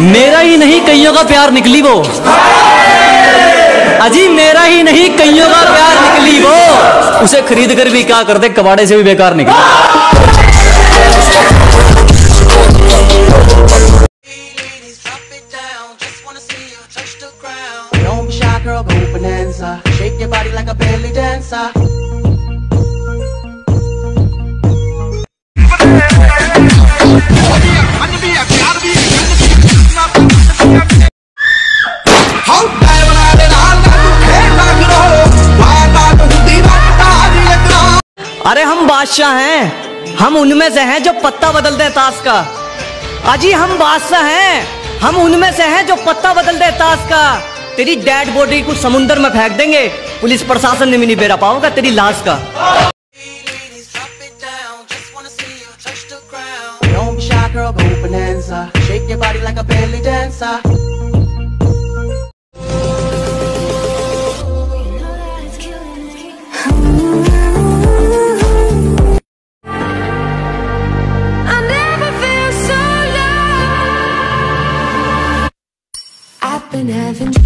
मेरा ही नहीं, कईयों का प्यार निकली वो। अजी, मेरा ही नहीं, कईयों का प्यार निकली वो। उसे खरीद कर भी क्या कर कबाड़े से भी बेकार निकली। अरे हम बादशाह हैं। हम उनमें से हैं जो पत्ता बदलते हैं ताश का। अजी, हम बादशाह हैं। हम उनमें से हैं जो पत्ता बदलते हैं ताश का। तेरी डेड बॉडी को समुन्द्र में फेंक देंगे। पुलिस प्रशासन ने भी नहीं बेरा पाओगे तेरी लाश का। I've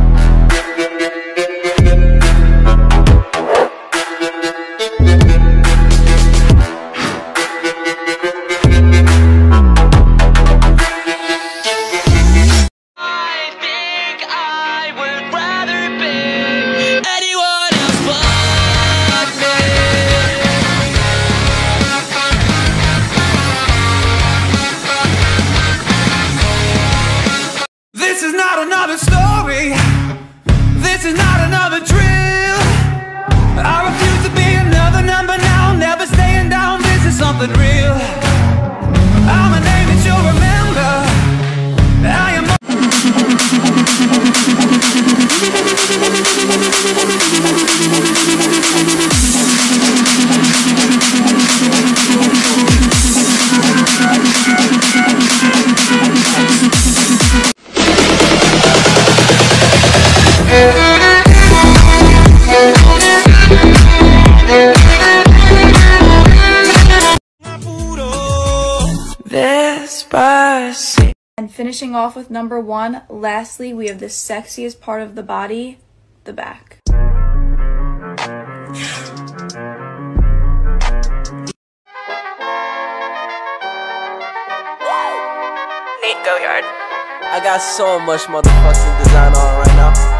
This is not another story. This is not another drill. I refuse to be another number now. Never staying down. This is something real. I'm a And finishing off with number one, lastly, we have the sexiest part of the body, the back. I got so much motherfucking design on right now.